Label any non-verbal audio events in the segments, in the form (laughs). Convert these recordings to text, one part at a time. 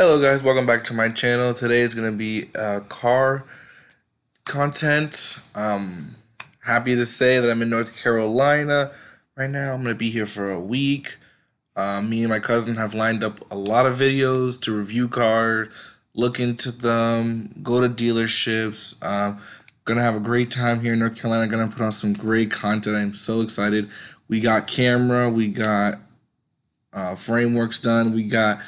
Hello guys, welcome back to my channel. Today is going to be uh, car content. Um, happy to say that I'm in North Carolina right now. I'm going to be here for a week. Uh, me and my cousin have lined up a lot of videos to review cars, look into them, go to dealerships. Um, gonna have a great time here in North Carolina. Gonna put on some great content. I'm so excited. We got camera, we got uh, frameworks done, we got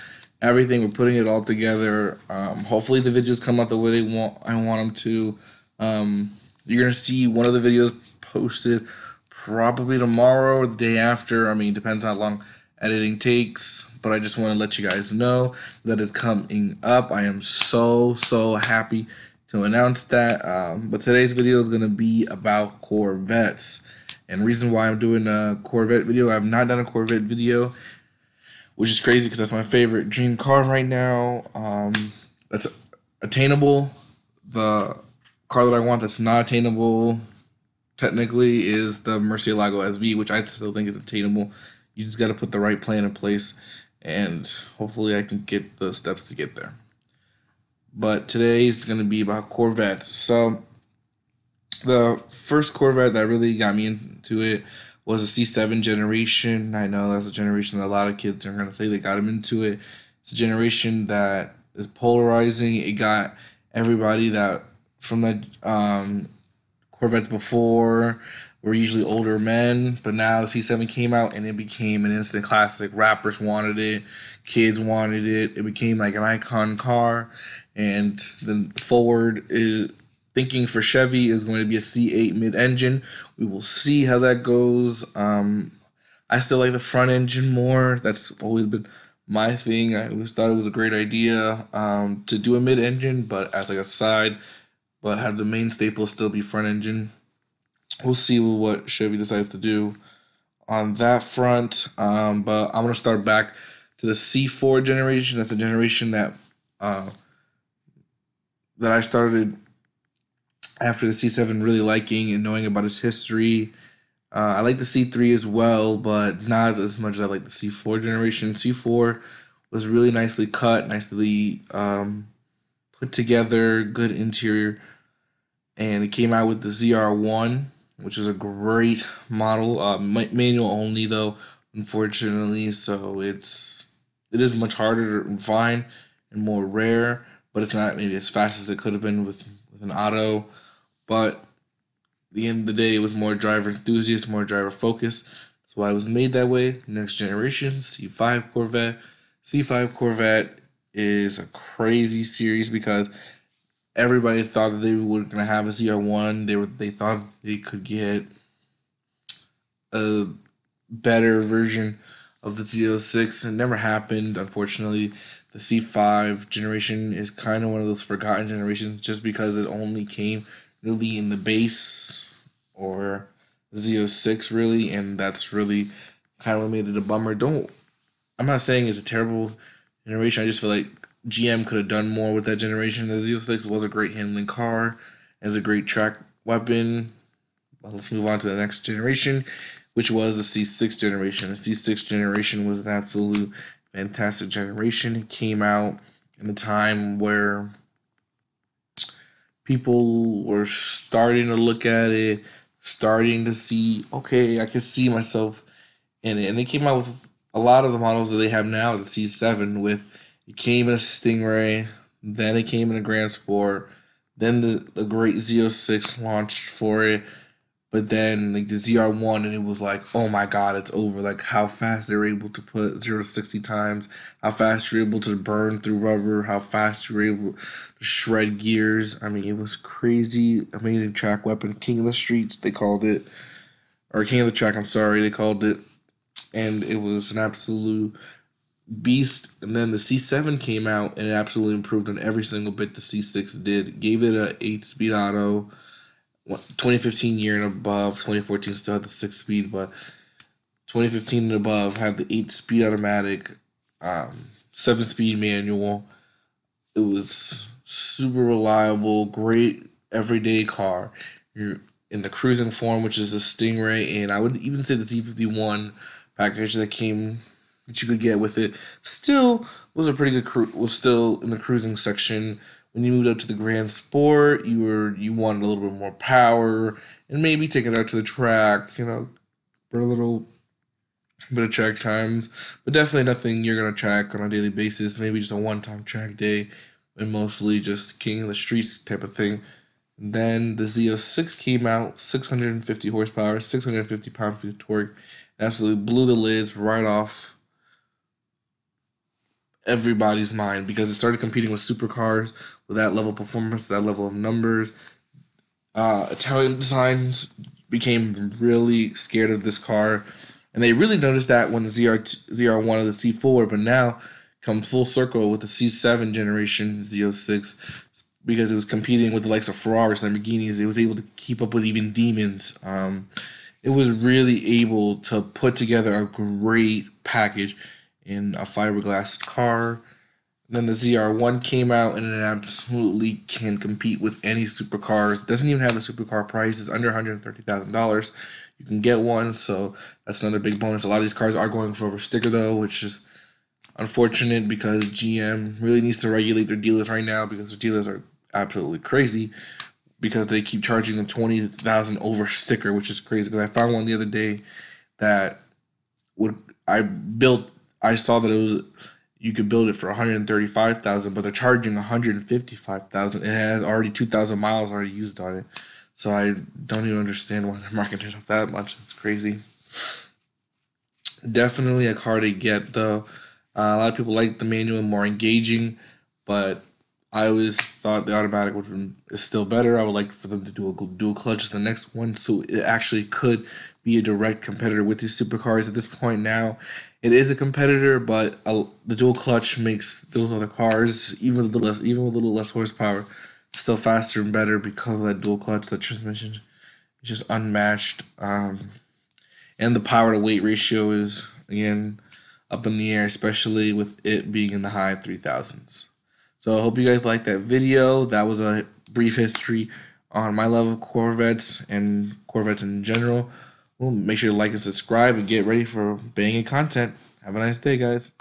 everything. We're putting it all together. Um, hopefully the videos come out the way they want. I want them to. Um, you're gonna see one of the videos posted probably tomorrow or the day after. I mean, depends how long editing takes. But I just want to let you guys know that it's coming up. I am so so happy to announce that. Um, but today's video is gonna be about Corvettes. And reason why I'm doing a Corvette video, I've not done a Corvette video which is crazy because that's my favorite dream car right now. Um, that's attainable. The car that I want that's not attainable technically is the Murcielago SV, which I still think is attainable. You just got to put the right plan in place, and hopefully, I can get the steps to get there. But today is going to be about Corvettes. So, the first Corvette that really got me into it was a C7 generation. I know that's a generation that a lot of kids are going to say they got them into it. It's a generation that is polarizing. It got everybody that from the um, Corvettes before were usually older men, but now the C7 came out and it became an instant classic. Rappers wanted it, kids wanted it. It became like an icon car, and the Ford is thinking for Chevy is going to be a C8 mid-engine. We will see how that goes. Um, I still like the front engine more. That's always been my thing. I always thought it was a great idea um, to do a mid-engine, but as like a side, but have the main staple still be front engine. We'll see what Chevy decides to do on that front. Um, but I'm gonna start back to the C4 generation. That's a generation that uh, that I started after the C7 really liking and knowing about his history. Uh, I like the C3 as well, but not as much as I like the C4 generation. C4 was really nicely cut, nicely um, put together, good interior, and it came out with the ZR1, which is a great model. Uh, manual only though, unfortunately, so it's it is much harder to find and more rare, but it's not maybe as fast as it could have been with with an auto. But the end of the day, it was more driver enthusiast, more driver focused. That's why it was made that way. Next generation C5 Corvette. C5 Corvette is a crazy series because everybody thought that they were gonna have a ZR1. They were they thought they could get a better version of the Z06. It never happened, unfortunately. The C5 generation is kind of one of those forgotten generations just because it only came really in the base or Z06 really, and that's really kind of what made it a bummer. Don't I'm not saying it's a terrible generation. I just feel like GM could have done more with that generation. The Z06 was a great handling car, as a great track weapon. Well, let's move on to the next generation, which was the C6 generation. The C6 generation was an absolute fantastic generation. It came out in a time where people were starting to look at it, starting to see, okay, I can see myself in it. And they came out with a lot of the models that they have now, the C7, with it came in a Stingray, then it came in a Grand Sport, then the, the great Z06 launched for it, but then like the ZR1 and it was like, oh my god, it's over. Like how fast they were able to put 0 to 60 times, how fast you're able to burn through rubber, how fast you're able to shred gears. I mean, it was crazy, amazing track weapon. King of the Streets, they called it. Or King of the Track, I'm sorry, they called it. And it was an absolute beast. And then the C7 came out and it absolutely improved on every single bit the C6 did. Gave it a 8 speed auto 2015 year and above. 2014 still had the six speed, but 2015 and above had the eight speed automatic, um, seven speed manual. It was super reliable, great everyday car. You're in the cruising form, which is a Stingray, and I would even say the Z51 package that came that you could get with it still was a pretty good cru- was still in the cruising section. When you moved up to the Grand Sport, you were you wanted a little bit more power and maybe take it out to the track, you know, for a little bit of track times, but definitely nothing you're gonna track on a daily basis. Maybe just a one-time track day, and mostly just king of the streets type of thing. Then the Z06 came out, 650 horsepower, 650 pound feet of torque, absolutely blew the lids right off everybody's mind because it started competing with supercars that level of performance, that level of numbers. Uh, Italian designs became really scared of this car and they really noticed that when the ZR ZR1 or the C4, but now come full circle with the C7 generation Z06 because it was competing with the likes of Ferraris, and Lamborghinis. It was able to keep up with even demons. Um, it was really able to put together a great package in a fiberglass car. Then the ZR1 came out and it absolutely can compete with any supercars. Doesn't even have a supercar price. It's under $130,000 you can get one. So that's another big bonus. A lot of these cars are going for over sticker though, which is unfortunate because GM really needs to regulate their dealers right now because the dealers are absolutely crazy because they keep charging them twenty thousand over sticker, which is crazy. Because I found one the other day that would I built. I saw that it was you could build it for 135,000 but they're charging 155,000 it has already 2,000 miles already used on it so I don't even understand why they're (laughs) marketing it up that much. It's crazy. Definitely a car to get though. Uh, a lot of people like the manual more engaging, but I always thought the automatic would is still better. I would like for them to do a dual clutch as the next one, so it actually could be a direct competitor with these supercars. At this point now, it is a competitor, but a, the dual clutch makes those other cars even a little less, even with a little less horsepower still faster and better because of that dual clutch. The transmission is just unmatched. Um, and the power to weight ratio is, again, up in the air, especially with it being in the high 3000s. So I hope you guys liked that video. That was a brief history on my love of Corvettes and Corvettes in general. Well, make sure to like and subscribe and get ready for banging content. Have a nice day, guys.